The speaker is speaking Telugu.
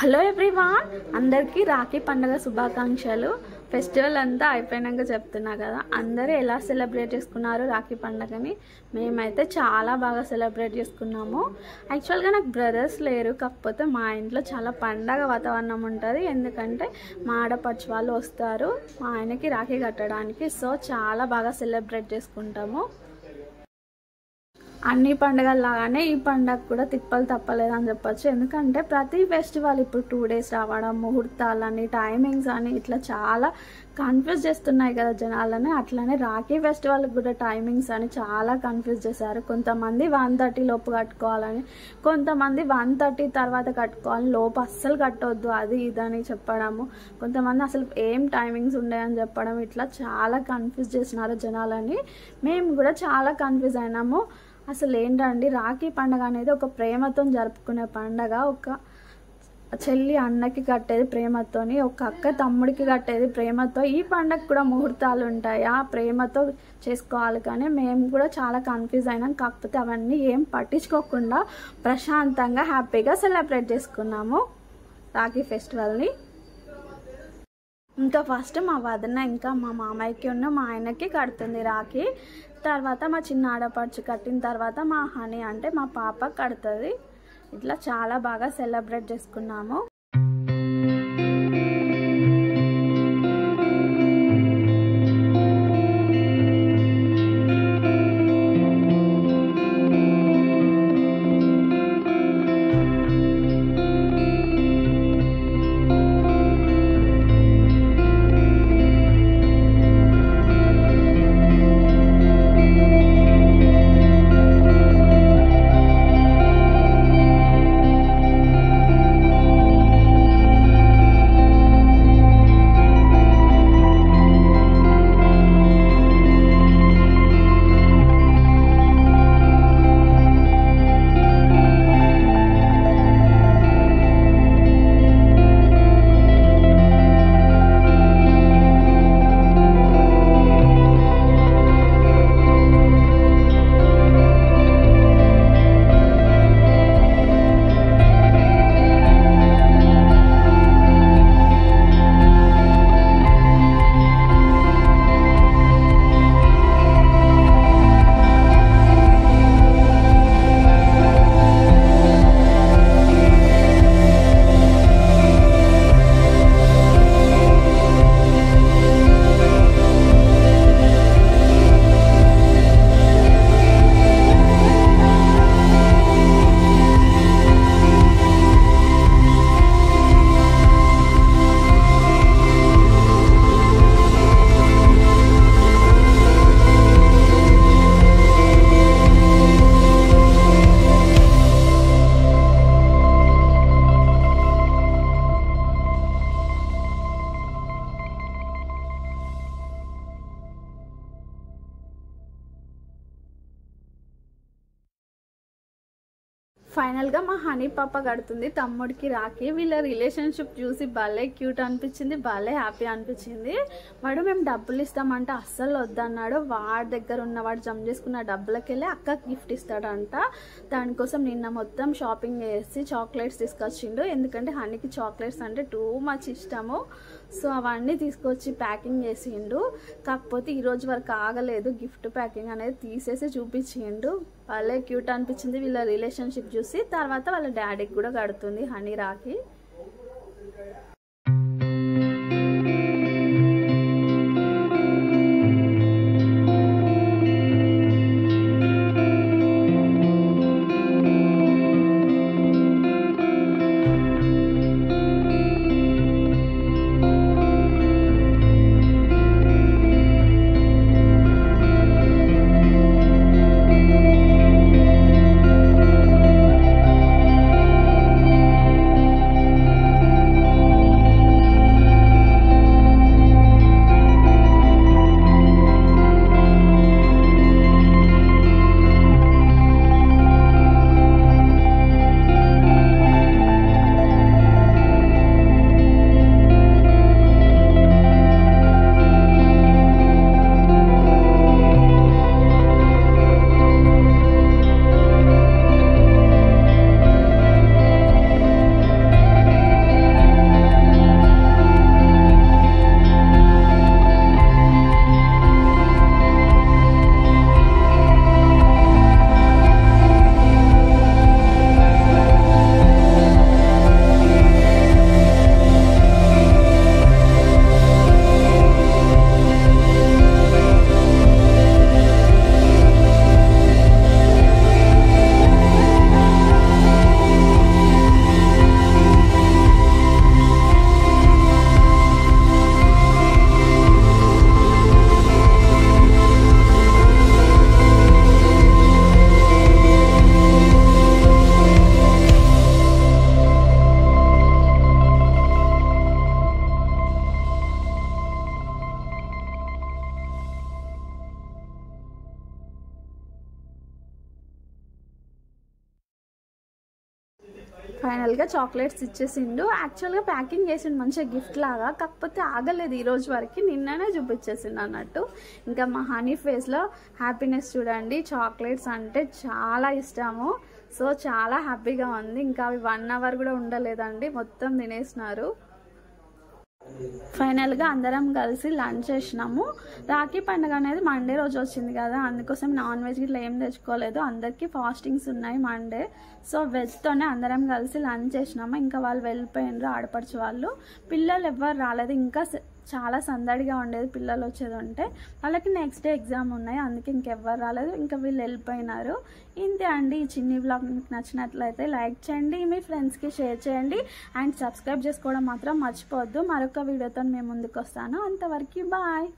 హలో ఎవ్రీవాన్ అందరికీ రాఖీ పండుగ శుభాకాంక్షలు. ఫెస్టివల్ అంతా అయిపోయినాక చెప్తున్నా కదా అందరూ ఎలా సెలబ్రేట్ చేసుకున్నారు రాఖీ పండుగని? మేమైతే చాలా బాగా సెలబ్రేట్ చేసుకున్నాము. యాక్చువల్గా నాకు బ్రదర్స్ లేరు కాకపోతే మా ఇంట్లో చాలా పండగ వాతావరణం ఉంటుంది. ఎందుకంటే మా ఆడపడుచు వాళ్ళు వస్తారు. మా ఆయనకి రాఖీ కట్టడానికి సో చాలా బాగా సెలబ్రేట్ చేసుకుంటాము. అన్ని పండుగల్లాగానే ఈ పండగ కూడా తిప్పలు తప్పలేదు అని చెప్పొచ్చు. ఎందుకంటే ప్రతి ఫెస్టివల్ ఇప్పుడు టూ డేస్ రావడం ముహూర్తాలని టైమింగ్స్ అని ఇట్లా చాలా కన్ఫ్యూజ్ చేస్తున్నాయి కదా జనాలని. అట్లనే రాఖీ ఫెస్టివల్ కూడా టైమింగ్స్ అని చాలా కన్ఫ్యూజ్ చేశారు. కొంతమంది వన్ థర్టీ లోపు కట్టుకోవాలని కొంతమంది వన్ థర్టీ తర్వాత కట్టుకోవాలని లోపు అస్సలు కట్టొద్దు. అది ఇదని చెప్పడము. కొంతమంది అసలు ఏం టైమింగ్స్ ఉన్నాయని చెప్పడం ఇట్లా చాలా కన్ఫ్యూజ్ చేసినారు జనాలని. మేము కూడా చాలా కన్ఫ్యూజ్ అయినాము. అసలు ఏంటండి? రాఖీ పండగ అనేది ఒక ప్రేమతో జరుపుకునే పండగ. ఒక చెల్లి అన్నకి కట్టేది ప్రేమతోని ఒక అక్క తమ్ముడికి కట్టేది ప్రేమతో. ఈ పండగ కూడా ముహూర్తాలు ఉంటాయి. ఆ ప్రేమతో చేసుకోవాలి కానీ మేము కూడా చాలా కన్ఫ్యూజ్ అయినాం. కాకపోతే అవన్నీ ఏం పట్టించుకోకుండా ప్రశాంతంగా హ్యాపీగా సెలబ్రేట్ చేసుకున్నాము రాఖీ ఫెస్టివల్ని. ఇంకా ఫస్ట్ మా వదిన ఇంకా మా మామయ్యకి ఉన్న మా ఆయనకి కడుతుంది రాఖీ. తర్వాత మా చిన్న ఆడపడుచు కట్టిన తర్వాత మా హనీ అంటే మా పాప కడుతుంది. ఇట్లా చాలా బాగా సెలబ్రేట్ చేసుకున్నాము. ఫైనల్గా మా హనీ పాప కడుతుంది. తమ్ముడికి రాకి వీళ్ళ రిలేషన్షిప్ చూసి భలే క్యూట్ అనిపించింది భలే హ్యాపీ అనిపించింది. వాడు మేము డబ్బులు ఇస్తామంటే అస్సలు వద్దన్నాడు. వాడి దగ్గర ఉన్న వాడు జమ చేసుకున్న డబ్బులకి వెళ్ళి అక్కకి గిఫ్ట్ ఇస్తాడంట. దానికోసం నిన్న మొత్తం షాపింగ్ చేసి చాక్లెట్స్ తీసుకొచ్చిండు. ఎందుకంటే హనీకి చాక్లెట్స్ అంటే టూ మచ్ ఇష్టము. సో అవన్నీ తీసుకొచ్చి ప్యాకింగ్ చేసిండు. కాకపోతే ఈరోజు వరకు ఆగలేదు. గిఫ్ట్ ప్యాకింగ్ అనేది తీసేసి చూపించిండు. వాళ్ళే క్యూట్ అనిపించింది. వీళ్ళ రిలేషన్షిప్ చూసి తర్వాత వాళ్ళ డాడీకి కూడా కడుతుంది హనీ రాఖీ. ఫైనల్గా చాక్లెట్స్ ఇచ్చేసిండు. యాక్చువల్గా ప్యాకింగ్ చేసిండు మంచిగా గిఫ్ట్ లాగా. కాకపోతే ఆగలేదు ఈ రోజు వరకు. నిన్ననే చూపించేసిండు అన్నట్టు. ఇంకా మా హనీ ఫేస్లో హ్యాపీనెస్ చూడండి. చాక్లెట్స్ అంటే చాలా ఇష్టము. సో చాలా హ్యాపీగా ఉంది. ఇంకా అవి వన్ అవర్ కూడా ఉండలేదండి. మొత్తం తినేసినారు. ఫైనల్గా అందరం కలిసి లంచ్ చేసినాము. రాఖీ పండుగ అనేది మండే రోజు వచ్చింది కదా అందుకోసం నాన్ వెజ్ ఇట్లా ఏం తెచ్చుకోలేదు. అందరికీ ఫాస్టింగ్స్ ఉన్నాయి మండే. సో వెజ్తోనే అందరం కలిసి లంచ్ చేసినాము. ఇంకా వాళ్ళు వెళ్ళిపోయినారు ఆడపడిచి వాళ్ళు. పిల్లలు ఎవ్వరు రాలేదు. ఇంకా చాలా సందడిగా ఉండేది పిల్లలు వచ్చేది ఉంటే వాళ్ళకి నెక్స్ట్ డే ఎగ్జామ్ ఉన్నాయి అందుకే ఇంకెవ్వరు రాలేదు ఇంకా వీళ్ళు వెళ్ళిపోయినారు. ఇంతే అండి ఈ చిన్ని బ్లాగ్ మీకు నచ్చినట్లయితే లైక్ చేయండి మీ ఫ్రెండ్స్కి షేర్ చేయండి అండ్ సబ్స్క్రైబ్ చేసుకోవడం మాత్రం మర్చిపోవద్దు. మరొక వీడియోతో మేము ముందుకు వస్తాను అంతవరకు బాయ్